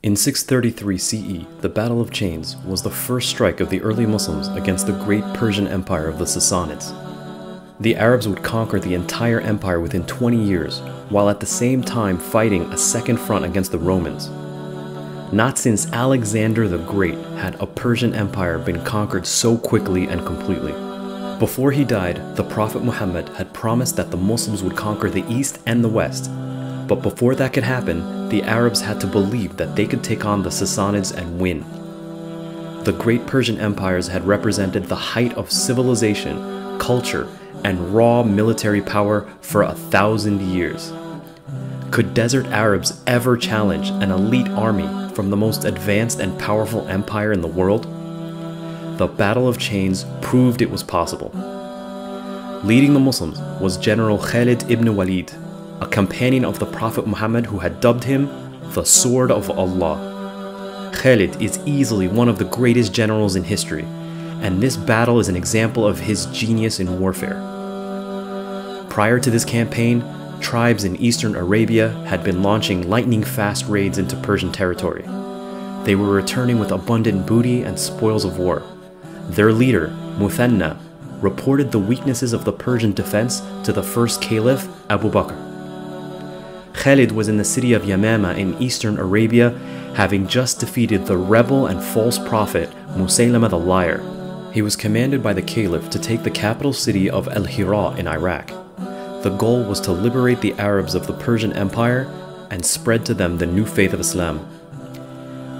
In 633 CE, the Battle of Chains was the first strike of the early Muslims against the great Persian Empire of the Sassanids. The Arabs would conquer the entire empire within 20 years, while at the same time fighting a second front against the Romans. Not since Alexander the Great had a Persian empire been conquered so quickly and completely. Before he died, the Prophet Muhammad had promised that the Muslims would conquer the East and the West, but before that could happen, the Arabs had to believe that they could take on the Sassanids and win. The great Persian empires had represented the height of civilization, culture, and raw military power for a thousand years. Could desert Arabs ever challenge an elite army from the most advanced and powerful empire in the world? The Battle of Chains proved it was possible. Leading the Muslims was General Khalid ibn Walid, a companion of the Prophet Muhammad who had dubbed him the Sword of Allah. Khalid is easily one of the greatest generals in history, and this battle is an example of his genius in warfare. Prior to this campaign, tribes in eastern Arabia had been launching lightning fast raids into Persian territory. They were returning with abundant booty and spoils of war. Their leader, Muthanna, reported the weaknesses of the Persian defense to the first caliph, Abu Bakr. Khalid was in the city of Yamama in eastern Arabia, having just defeated the rebel and false prophet Musaylama the liar. He was commanded by the caliph to take the capital city of El Hira in Iraq. The goal was to liberate the Arabs of the Persian Empire and spread to them the new faith of Islam.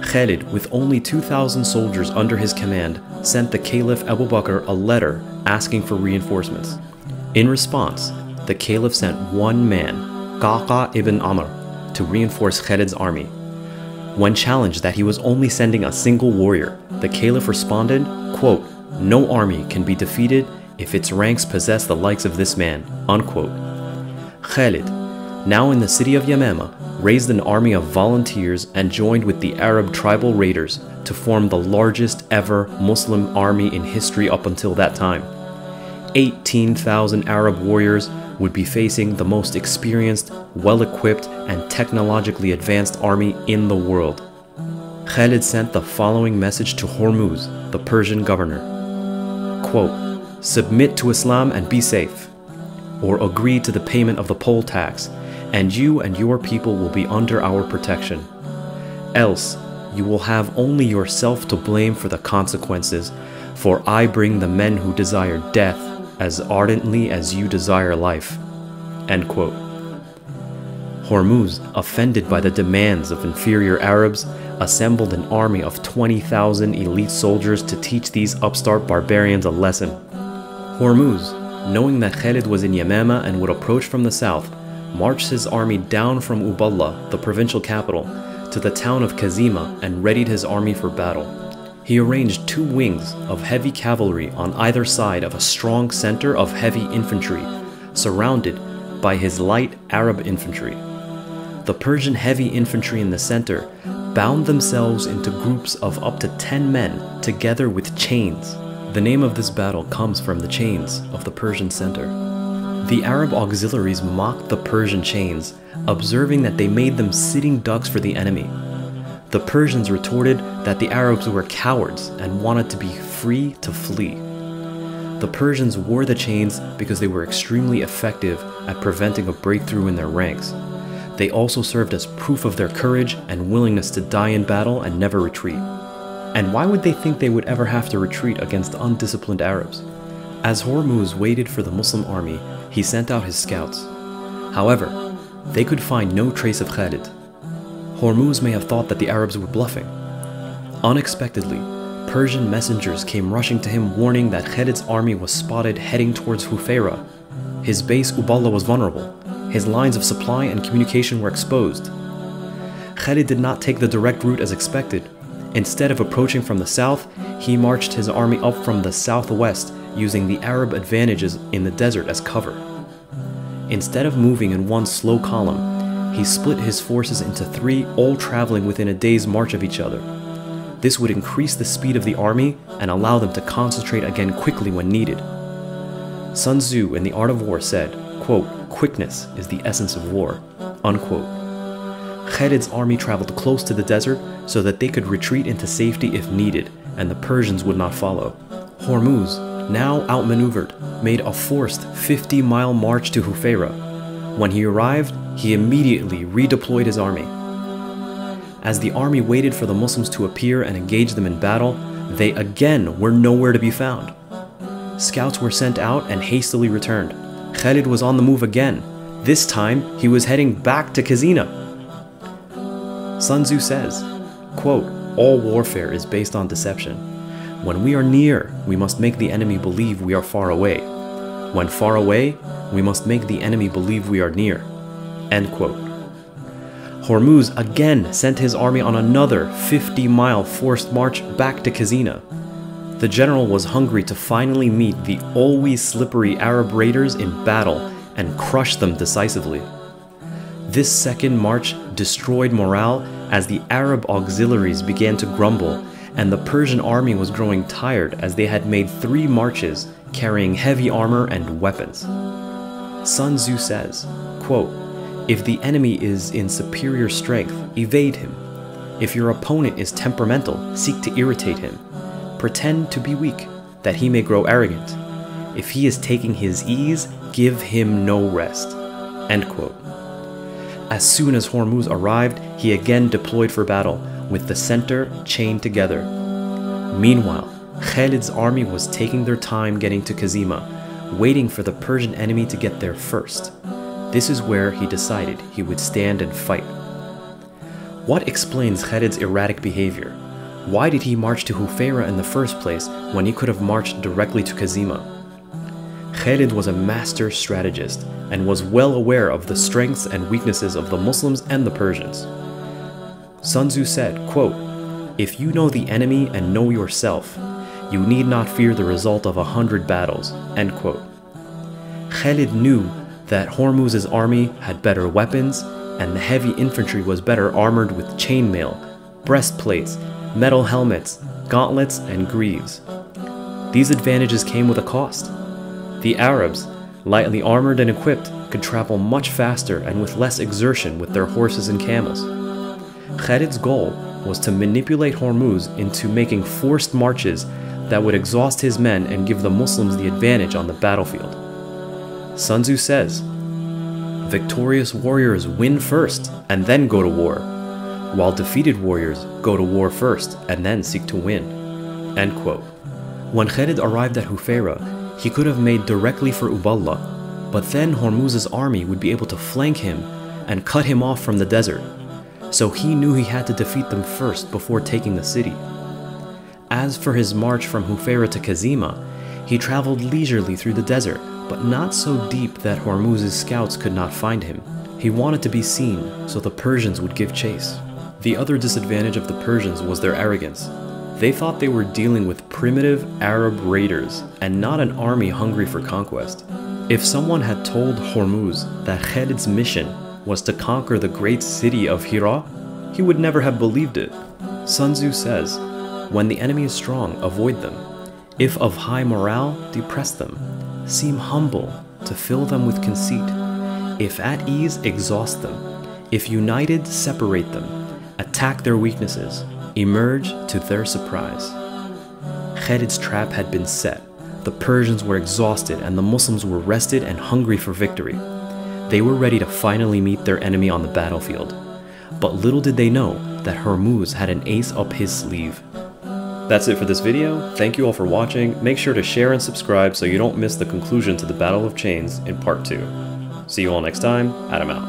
Khalid, with only 2,000 soldiers under his command, sent the Caliph Abu Bakr a letter asking for reinforcements. In response, the Caliph sent one man, Qaqa ibn Amr to reinforce Khalid's army. When challenged that he was only sending a single warrior, the Caliph responded, quote, No army can be defeated if its ranks possess the likes of this man. Unquote. Khalid, now in the city of Yamama, raised an army of volunteers and joined with the Arab tribal raiders to form the largest ever Muslim army in history up until that time. 18,000 Arab warriors would be facing the most experienced, well equipped, and technologically advanced army in the world. Khalid sent the following message to Hormuz, the Persian governor Quote, Submit to Islam and be safe, or agree to the payment of the poll tax, and you and your people will be under our protection. Else, you will have only yourself to blame for the consequences, for I bring the men who desire death as ardently as you desire life. End quote. Hormuz, offended by the demands of inferior Arabs, assembled an army of 20,000 elite soldiers to teach these upstart barbarians a lesson. Hormuz, knowing that Khalid was in Yamama and would approach from the south, marched his army down from Uballa, the provincial capital, to the town of Kazima and readied his army for battle. He arranged two wings of heavy cavalry on either side of a strong center of heavy infantry, surrounded by his light Arab infantry. The Persian heavy infantry in the center bound themselves into groups of up to 10 men together with chains. The name of this battle comes from the chains of the Persian center. The Arab auxiliaries mocked the Persian chains, observing that they made them sitting ducks for the enemy the Persians retorted that the Arabs were cowards and wanted to be free to flee. The Persians wore the chains because they were extremely effective at preventing a breakthrough in their ranks. They also served as proof of their courage and willingness to die in battle and never retreat. And why would they think they would ever have to retreat against undisciplined Arabs? As Hormuz waited for the Muslim army, he sent out his scouts. However, they could find no trace of Khalid, Hormuz may have thought that the Arabs were bluffing. Unexpectedly, Persian messengers came rushing to him warning that Khalid's army was spotted heading towards Hufayra. His base Uballa was vulnerable. His lines of supply and communication were exposed. Khalid did not take the direct route as expected. Instead of approaching from the south, he marched his army up from the southwest using the Arab advantages in the desert as cover. Instead of moving in one slow column, he split his forces into three, all traveling within a day's march of each other. This would increase the speed of the army and allow them to concentrate again quickly when needed. Sun Tzu in The Art of War said, quote, quickness is the essence of war, unquote. Khalid's army traveled close to the desert so that they could retreat into safety if needed, and the Persians would not follow. Hormuz, now outmaneuvered, made a forced 50 mile march to Hufeira. When he arrived, he immediately redeployed his army. As the army waited for the Muslims to appear and engage them in battle, they again were nowhere to be found. Scouts were sent out and hastily returned. Khalid was on the move again. This time, he was heading back to Kazima. Sun Tzu says, quote, All warfare is based on deception. When we are near, we must make the enemy believe we are far away. When far away, we must make the enemy believe we are near. End quote. Hormuz again sent his army on another 50 mile forced march back to Kazima. The general was hungry to finally meet the always slippery Arab raiders in battle and crush them decisively. This second march destroyed morale as the Arab auxiliaries began to grumble and the Persian army was growing tired as they had made three marches carrying heavy armor and weapons. Sun Tzu says, quote, If the enemy is in superior strength, evade him. If your opponent is temperamental, seek to irritate him. Pretend to be weak, that he may grow arrogant. If he is taking his ease, give him no rest. End quote. As soon as Hormuz arrived, he again deployed for battle, with the center chained together. Meanwhile, Khalid's army was taking their time getting to Kazima, waiting for the Persian enemy to get there first. This is where he decided he would stand and fight. What explains Khalid's erratic behavior? Why did he march to Hufeira in the first place when he could have marched directly to Kazima? Khalid was a master strategist and was well aware of the strengths and weaknesses of the Muslims and the Persians. Sun Tzu said, quote, If you know the enemy and know yourself, you need not fear the result of a hundred battles. End quote. Khalid knew that Hormuz's army had better weapons and the heavy infantry was better armored with chainmail, breastplates, metal helmets, gauntlets, and greaves. These advantages came with a cost. The Arabs, lightly armored and equipped, could travel much faster and with less exertion with their horses and camels. Khalid's goal was to manipulate Hormuz into making forced marches that would exhaust his men and give the Muslims the advantage on the battlefield. Sun Tzu says, Victorious warriors win first and then go to war, while defeated warriors go to war first and then seek to win. End quote. When Khalid arrived at Hufeira, he could have made directly for Uballa, but then Hormuz's army would be able to flank him and cut him off from the desert, so he knew he had to defeat them first before taking the city. As for his march from Hufeira to Kazima, he traveled leisurely through the desert, but not so deep that Hormuz's scouts could not find him. He wanted to be seen, so the Persians would give chase. The other disadvantage of the Persians was their arrogance. They thought they were dealing with primitive Arab raiders and not an army hungry for conquest. If someone had told Hormuz that Khalid's mission was to conquer the great city of Hira, he would never have believed it. Sun Tzu says, When the enemy is strong, avoid them. If of high morale, depress them. Seem humble, to fill them with conceit. If at ease, exhaust them. If united, separate them. Attack their weaknesses. Emerge to their surprise. Khalid's trap had been set. The Persians were exhausted and the Muslims were rested and hungry for victory. They were ready to finally meet their enemy on the battlefield. But little did they know that Hormuz had an ace up his sleeve. That's it for this video. Thank you all for watching. Make sure to share and subscribe so you don't miss the conclusion to the Battle of Chains in part 2. See you all next time. Adam out.